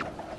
you